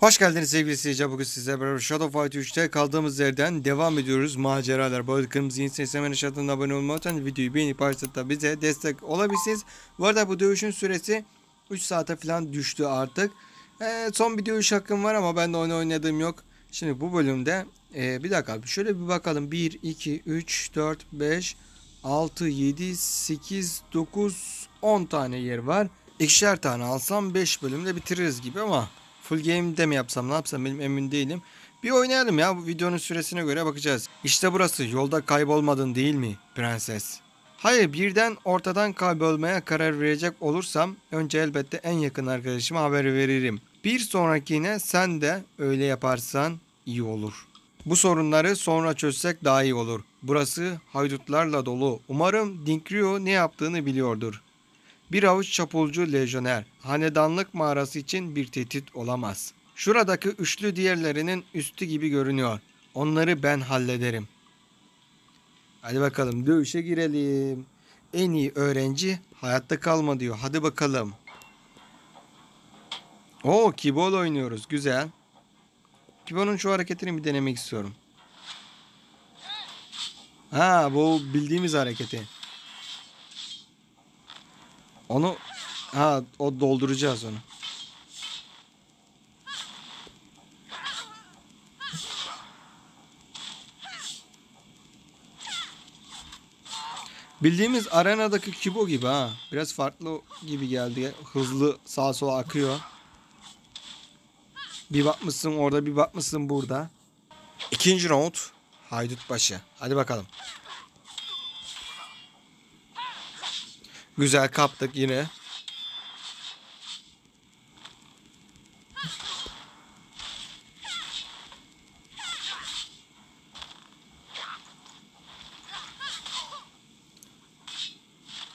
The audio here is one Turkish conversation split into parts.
Hoş geldiniz sevgili seyirciler. Bugün sizlerle beraber Shadow Fight 3'te kaldığımız yerden devam ediyoruz. Maceralar. Bu arada kırmızı insan hemen aşağıdan abone olmayı unutmayın. Videoyu beğenip paylaşıp bize destek olabilirsiniz. Bu arada bu dövüşün süresi 3 saate falan düştü artık. Ee, son bir dövüş hakkım var ama ben de oyunu oynadığım yok. Şimdi bu bölümde ee, bir dakika şöyle bir bakalım. 1, 2, 3, 4, 5, 6, 7, 8, 9, 10 tane yer var. İkişer tane alsam 5 bölümde bitiririz gibi ama full game'de mi yapsam ne yapsam benim emin değilim. Bir oynayalım ya bu videonun süresine göre bakacağız. İşte burası yolda kaybolmadın değil mi prenses? Hayır birden ortadan kaybolmaya karar verecek olursam önce elbette en yakın arkadaşıma haber veririm. Bir sonrakine sen de öyle yaparsan iyi olur. Bu sorunları sonra çözsek daha iyi olur. Burası haydutlarla dolu. Umarım Dinkrio ne yaptığını biliyordur. Bir avuç çapulcu lejyoner, hanedanlık mağarası için bir tehdit olamaz. Şuradaki üçlü diğerlerinin üstü gibi görünüyor. Onları ben hallederim. Hadi bakalım dövüşe girelim. En iyi öğrenci hayatta kalma diyor. Hadi bakalım. Oo kibol oynuyoruz. Güzel. Kibo'nun şu hareketini bir denemek istiyorum. Ha bu bildiğimiz hareketi. Onu ha o dolduracağız onu. Bildiğimiz arenadaki Kibo gibi ha. Biraz farklı gibi geldi. Hızlı sağa sola akıyor. Bir bakmışsın orada bir bakmışsın burada. İkinci round haydut başı. Hadi bakalım. Güzel kaptık yine.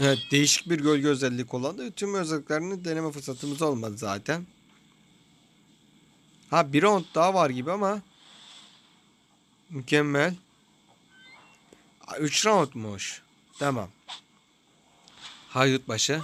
Evet değişik bir gölge özelliği kullandı. Tüm özelliklerini deneme fırsatımız olmadı zaten. Ha bir round daha var gibi ama mükemmel. 3 roundmuş. Tamam. Haydut başı.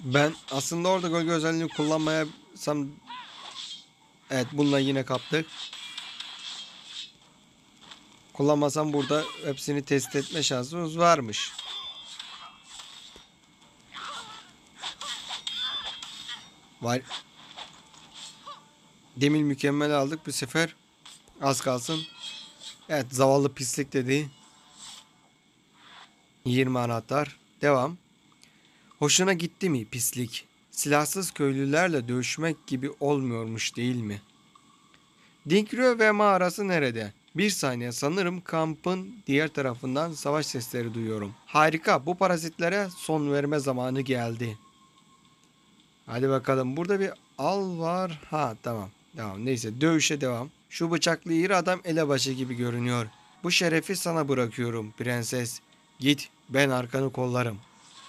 Ben aslında orada gölge özelliğini kullanmayasam Evet bununla yine kaptık. Kullanmasam burada hepsini test etme şansımız varmış. Var. Demir mükemmel aldık bu sefer. Az kalsın. Evet zavallı pislik dedi. 20 anahtar. Devam. Hoşuna gitti mi pislik? Silahsız köylülerle dövüşmek gibi olmuyormuş değil mi? Dinkrio ve mağarası nerede? Bir saniye sanırım kampın diğer tarafından savaş sesleri duyuyorum. Harika bu parazitlere son verme zamanı geldi. Hadi bakalım burada bir al var. Ha tamam. Tamam neyse dövüşe devam. Şu bıçaklı iri adam elebaşı gibi görünüyor. Bu şerefi sana bırakıyorum prenses. Git ben arkanı kollarım.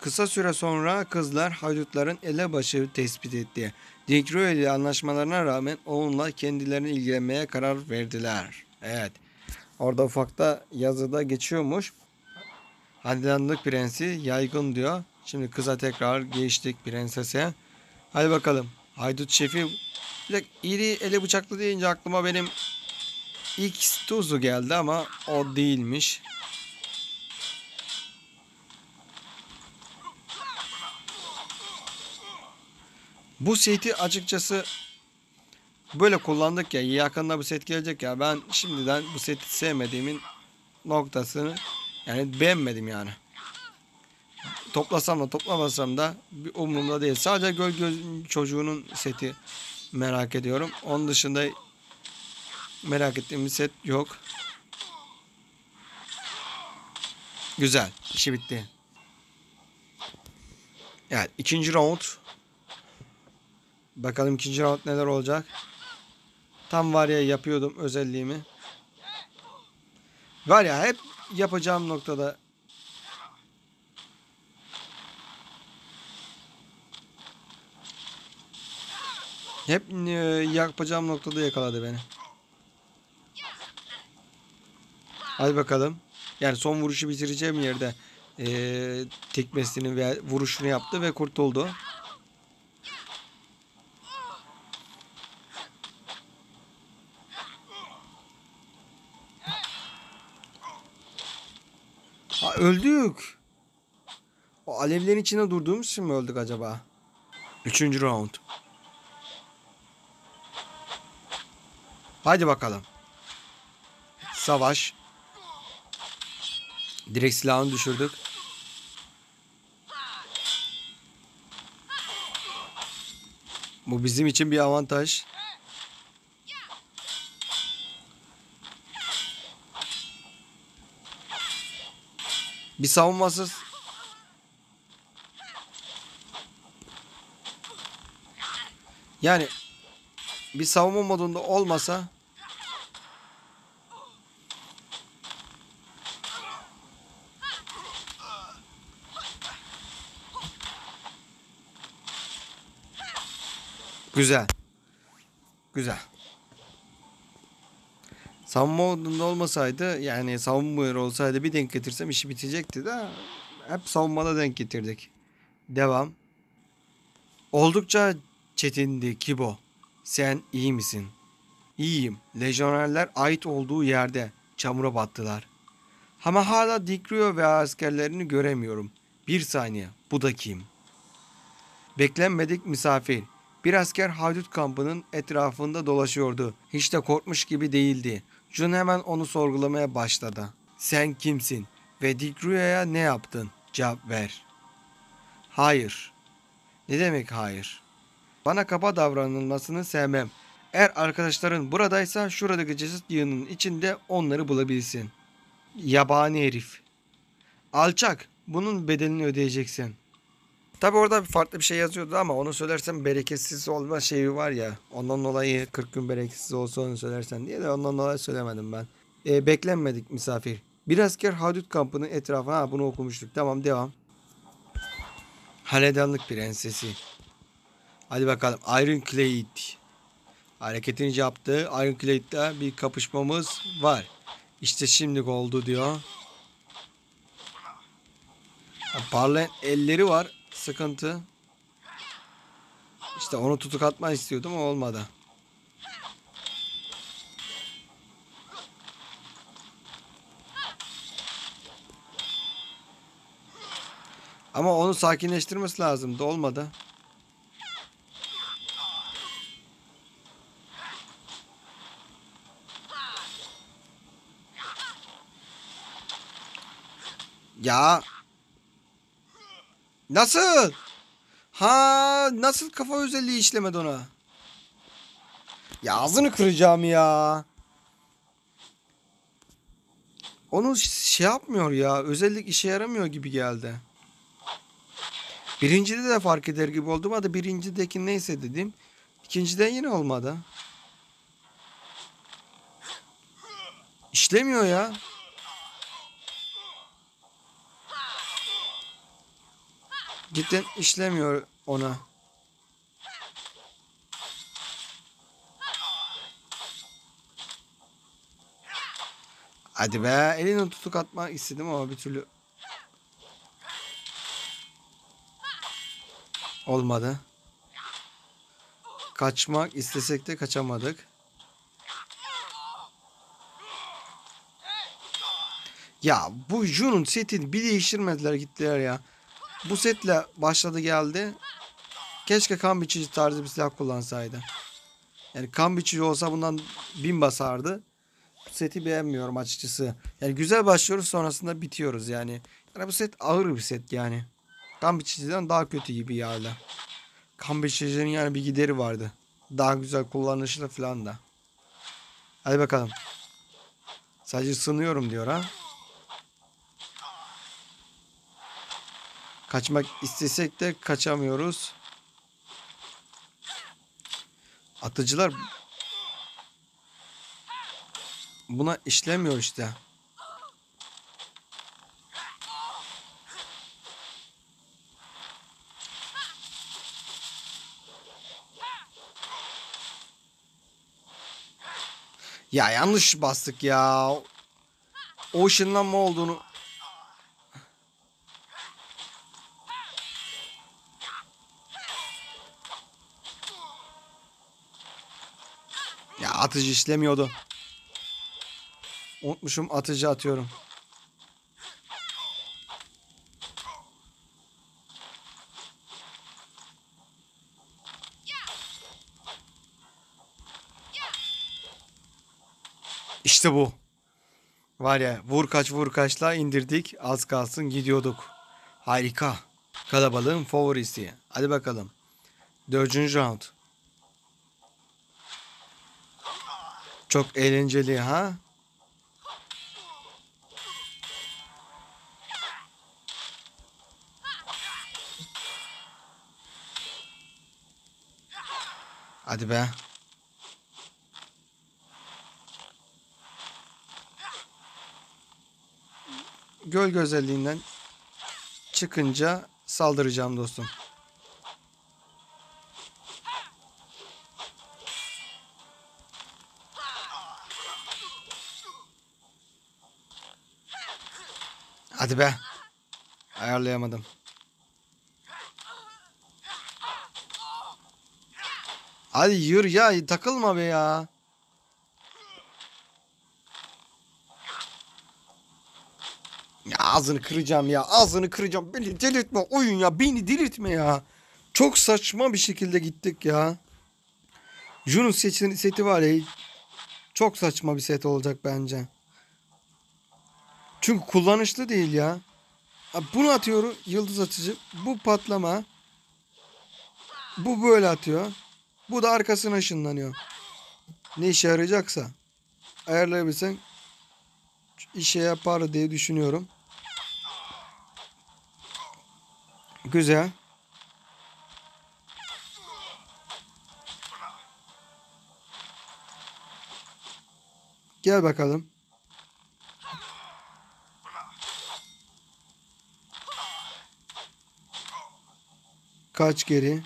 Kısa süre sonra kızlar haydutların elebaşı tespit etti. Dinkrio ile anlaşmalarına rağmen onunla kendilerini ilgilenmeye karar verdiler. Evet. Orada ufakta yazıda geçiyormuş. Hanedanlık prensi yaygın diyor. Şimdi kıza tekrar geçtik prensese. Hadi bakalım. Haydut şefi bir dakika, iri ele bıçaklı deyince aklıma benim X tuzu geldi ama o değilmiş. Bu seti açıkçası böyle kullandık ya yakında bu set gelecek ya ben şimdiden bu seti sevmediğimin noktasını yani beğenmedim yani. Toplasam da toplamasam da bir umurumda değil. Sadece göl göz çocuğunun seti merak ediyorum. Onun dışında merak ettiğim bir set yok. Güzel. işi bitti. Evet ikinci round. Bakalım ikinci round neler olacak. Tam var ya yapıyordum özelliğimi. Var ya hep yapacağım noktada Hep e, yapacağım noktada yakaladı beni. Hadi bakalım. Yani son vuruşu bitireceğim yerde e, tekmesini ve vuruşunu yaptı ve kurtuldu. Öldük. O alevlerin içinde durduğumuz için mi öldük acaba? Üçüncü round. Haydi bakalım. Savaş. Direkt silahını düşürdük. Bu bizim için bir avantaj. Bir savunmasız. Yani bir savunma modunda olmasa Güzel. Güzel. Savunma modunda olmasaydı yani savunma yeri olsaydı bir denk getirsem işi bitecekti de hep savunmada denk getirdik. Devam. Oldukça çetindi Kibo. Sen iyi misin? İyiyim. Lejyonerler ait olduğu yerde çamura battılar. Ama hala Dikrio ve askerlerini göremiyorum. Bir saniye. Bu da kim? Beklenmedik misafir. Bir asker haydut kampının etrafında dolaşıyordu. Hiç de korkmuş gibi değildi. Jun hemen onu sorgulamaya başladı. Sen kimsin ve Dikrio'ya ne yaptın? Cevap ver. Hayır. Ne demek hayır? Bana kaba davranılmasını sevmem. Eğer arkadaşların buradaysa şuradaki ceset yığının içinde onları bulabilirsin. Yabani herif. Alçak. Bunun bedelini ödeyeceksin. Tabi orada farklı bir şey yazıyordu ama onu söylersem bereketsiz olma şeyi var ya. Ondan dolayı 40 gün bereketsiz olsa onu söylersen diye de ondan dolayı söylemedim ben. E, beklenmedik misafir. Bir asker Hadut kampının etrafına ha, bunu okumuştuk. Tamam devam. Hanedanlık prensesi. Hadi bakalım Ironclad. Hareketini yaptı. Ironclad'da bir kapışmamız var. İşte şimdi oldu diyor. Parlayan elleri var. Sıkıntı. İşte onu tutuk atma istiyordum ama olmadı. Ama onu sakinleştirmesi lazımdı. Olmadı. Ya Nasıl? Ha nasıl kafa özelliği işlemedi ona? Ya ağzını kıracağım ya. Onu şey yapmıyor ya. Özellik işe yaramıyor gibi geldi. Birincide de fark eder gibi oldum. Hadi birincideki neyse dedim. İkinciden yine olmadı. İşlemiyor ya. Cidden işlemiyor ona. Hadi be elini tutuk atmak istedim ama bir türlü olmadı. Kaçmak istesek de kaçamadık. Ya bu Jun'un setini bir değiştirmediler gittiler ya. Bu setle başladı geldi. Keşke kan biçici tarzı bir silah kullansaydı. Yani kan biçici olsa bundan bin basardı. Bu seti beğenmiyorum açıkçası. Yani güzel başlıyoruz sonrasında bitiyoruz yani. Yani bu set ağır bir set yani. Kan biçiciden daha kötü gibi yani. Kan biçicinin yani bir gideri vardı. Daha güzel kullanışlı falan da. Hadi bakalım. Sadece sınıyorum diyor ha. Kaçmak istesek de kaçamıyoruz. Atıcılar buna işlemiyor işte. Ya yanlış bastık ya. O ışınlanma olduğunu Atıcı işlemiyordu. Unutmuşum atıcı atıyorum. İşte bu. Var ya vur kaç vur kaçla indirdik. Az kalsın gidiyorduk. Harika. Kalabalığın favorisi. Hadi bakalım. Dördüncü round. Çok eğlenceli ha? Hadi be. Gölge özelliğinden çıkınca saldıracağım dostum. Hadi be. Ayarlayamadım. Hadi yürü ya takılma be ya. Ya ağzını kıracağım ya ağzını kıracağım. Beni delirtme oyun ya beni delirtme ya. Çok saçma bir şekilde gittik ya. Jun'un seti, seti var ya. Çok saçma bir set olacak bence. Çünkü kullanışlı değil ya. Bunu atıyorum yıldız atıcı. Bu patlama. Bu böyle atıyor. Bu da arkasına ışınlanıyor. Ne işe yarayacaksa. Ayarlayabilsen işe yapar diye düşünüyorum. Güzel. Gel bakalım. Kaç geri.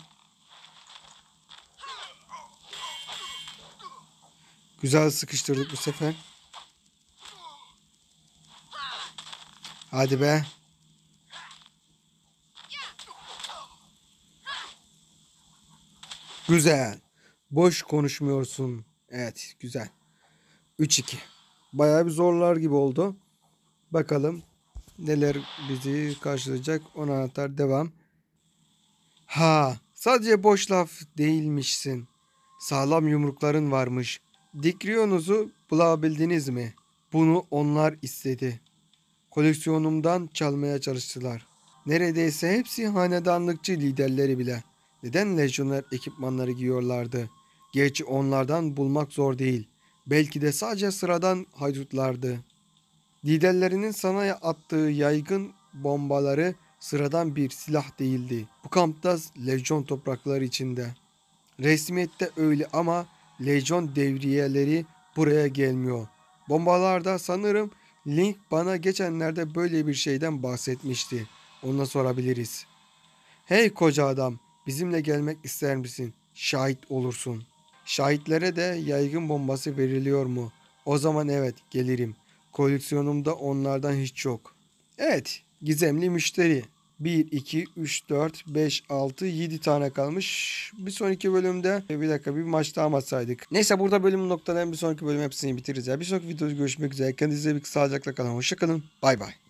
Güzel sıkıştırdık bu sefer. Hadi be. Güzel. Boş konuşmuyorsun. Evet, güzel. 3-2. Bayağı bir zorlar gibi oldu. Bakalım neler bizi karşılayacak. Ona anahtar devam. Ha, sadece boş laf değilmişsin. Sağlam yumrukların varmış. Dikrionuzu bulabildiniz mi? Bunu onlar istedi. Koleksiyonumdan çalmaya çalıştılar. Neredeyse hepsi hanedanlıkçı liderleri bile. Neden lejyoner ekipmanları giyiyorlardı? Gerçi onlardan bulmak zor değil. Belki de sadece sıradan haydutlardı. Liderlerinin sana attığı yaygın bombaları sıradan bir silah değildi. Bu kampta lejyon toprakları içinde. Resmiyette öyle ama lejyon devriyeleri buraya gelmiyor. Bombalarda sanırım Link bana geçenlerde böyle bir şeyden bahsetmişti. Ona sorabiliriz. Hey koca adam, bizimle gelmek ister misin? Şahit olursun. Şahitlere de yaygın bombası veriliyor mu? O zaman evet, gelirim. Koleksiyonumda onlardan hiç yok. Evet, gizemli müşteri. 1, 2, 3, 4, 5, 6, 7 tane kalmış. Bir sonraki bölümde bir dakika bir maç daha mı atsaydık. Neyse burada bölümün noktadan bir sonraki bölüm hepsini bitiririz ya. Bir sonraki videoda görüşmek üzere. Kendinize bir sağlıcakla kalın. Hoşçakalın. Bay bay.